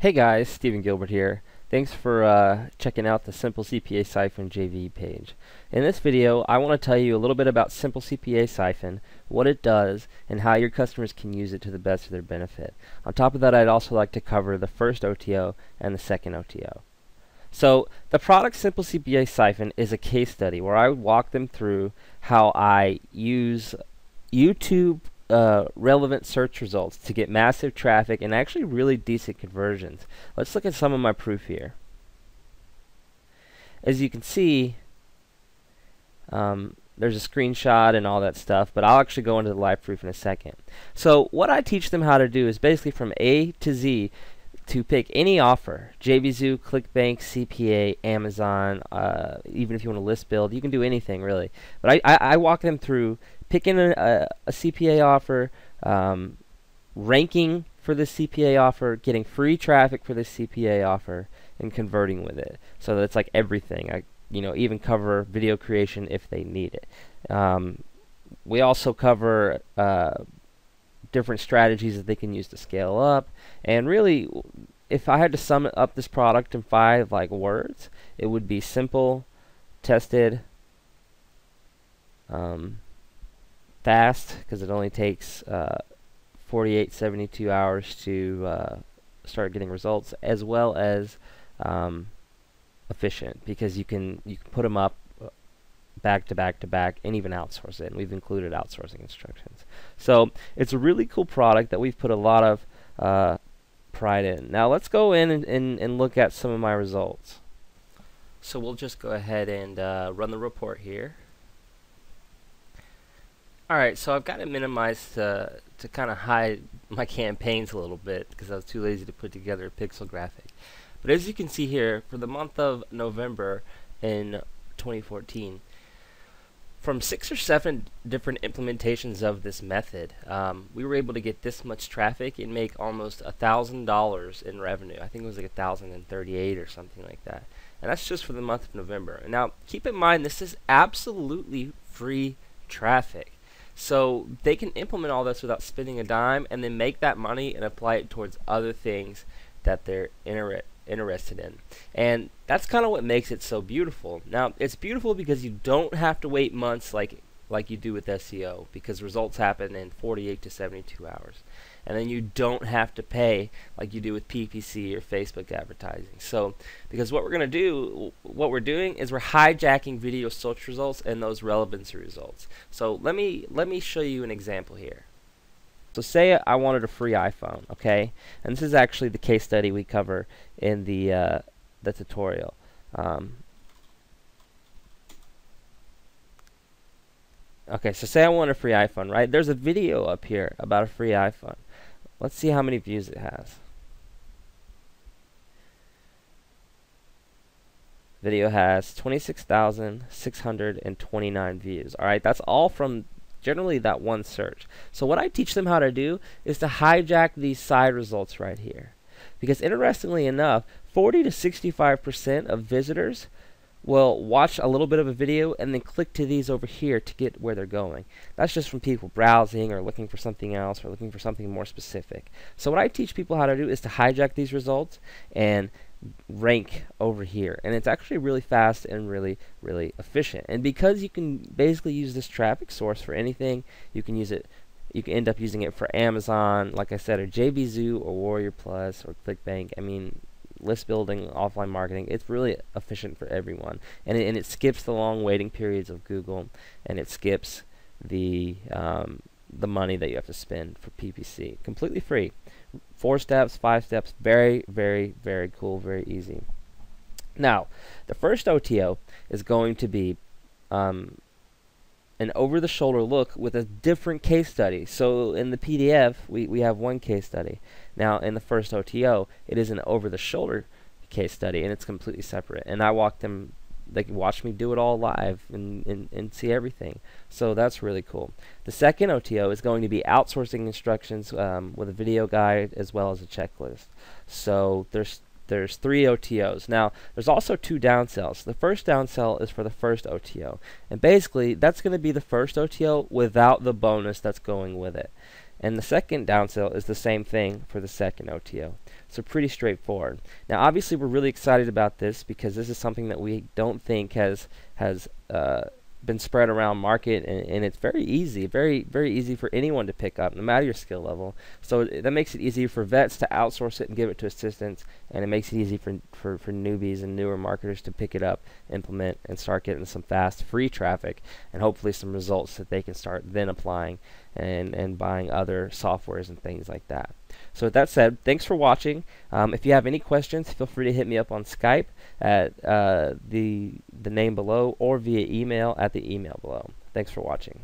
Hey guys, Stephen Gilbert here. Thanks for uh, checking out the Simple CPA Siphon JV page. In this video, I want to tell you a little bit about Simple CPA Siphon, what it does, and how your customers can use it to the best of their benefit. On top of that, I'd also like to cover the first OTO and the second OTO. So, the product Simple CPA Siphon is a case study where I would walk them through how I use YouTube uh, relevant search results to get massive traffic and actually really decent conversions. Let's look at some of my proof here. As you can see, um, there's a screenshot and all that stuff, but I'll actually go into the live proof in a second. So what I teach them how to do is basically from A to Z to pick any offer, JVZoo, ClickBank, CPA, Amazon, uh, even if you want to list build, you can do anything really. But I, I, I walk them through picking a, a, a CPA offer, um, ranking for the CPA offer, getting free traffic for the CPA offer, and converting with it. So that's like everything. I, you know, even cover video creation if they need it. Um, we also cover uh, different strategies that they can use to scale up. And really, if I had to sum up this product in five like words, it would be simple, tested, um, fast because it only takes uh, 48, 72 hours to uh, start getting results, as well as um, efficient because you can you can put them up uh, back to back to back and even outsource it. And we've included outsourcing instructions. So it's a really cool product that we've put a lot of uh, pride in. Now let's go in and, and, and, look at some of my results. So we'll just go ahead and uh, run the report here. Alright, so I've got it minimized to, to kind of hide my campaigns a little bit because I was too lazy to put together a pixel graphic. But as you can see here, for the month of November in 2014, from six or seven different implementations of this method, um, we were able to get this much traffic and make almost a thousand dollars in revenue. I think it was like a thousand and thirty-eight or something like that. And that's just for the month of November. Now, keep in mind, this is absolutely free traffic. So they can implement all this without spending a dime and then make that money and apply it towards other things that they're inter interested in. And that's kind of what makes it so beautiful. Now, it's beautiful because you don't have to wait months like like you do with SEO because results happen in 48 to 72 hours and then you don't have to pay like you do with PPC or Facebook advertising. So, because what we're going to do, what we're doing is we're hijacking video search results and those relevancy results. So, let me let me show you an example here. So say I wanted a free iPhone, okay? And this is actually the case study we cover in the uh, the tutorial. Um, okay, so say I want a free iPhone, right? There's a video up here about a free iPhone. Let's see how many views it has. Video has 26,629 views. Alright, that's all from generally that one search. So what I teach them how to do is to hijack these side results right here. Because interestingly enough, 40 to 65% of visitors will watch a little bit of a video and then click to these over here to get where they're going. That's just from people browsing or looking for something else or looking for something more specific. So what I teach people how to do is to hijack these results and rank over here and it's actually really fast and really really efficient and because you can basically use this traffic source for anything you can use it you can end up using it for Amazon like I said or JVZoo or Warrior Plus or ClickBank I mean list building, offline marketing. It's really efficient for everyone, and it, and it skips the long waiting periods of Google, and it skips the um, the money that you have to spend for PPC. Completely free, four steps, five steps. Very, very, very cool. Very easy. Now, the first OTO is going to be um, an over-the-shoulder look with a different case study. So in the PDF, we, we have one case study. Now in the first OTO, it is an over-the-shoulder case study, and it's completely separate. And I walk them, they can watch me do it all live and, and, and see everything. So that's really cool. The second OTO is going to be outsourcing instructions um, with a video guide as well as a checklist. So there's there's three OTOs. Now, there's also two down downsells. The first down downsell is for the first OTO. And basically, that's going to be the first OTO without the bonus that's going with it. And the second down downsell is the same thing for the second OTO. So pretty straightforward. Now obviously we're really excited about this because this is something that we don't think has has uh, been spread around market and, and, it's very easy very very easy for anyone to pick up no matter your skill level. So that makes it easy for vets to outsource it and give it to assistants and it makes it easy for, for, for newbies and newer marketers to pick it up implement and start getting some fast free traffic and hopefully some results that they can start then applying and, and buying other softwares and things like that so with that said, thanks for watching. Um, if you have any questions, feel free to hit me up on Skype at uh, the the name below or via email at the email below. Thanks for watching.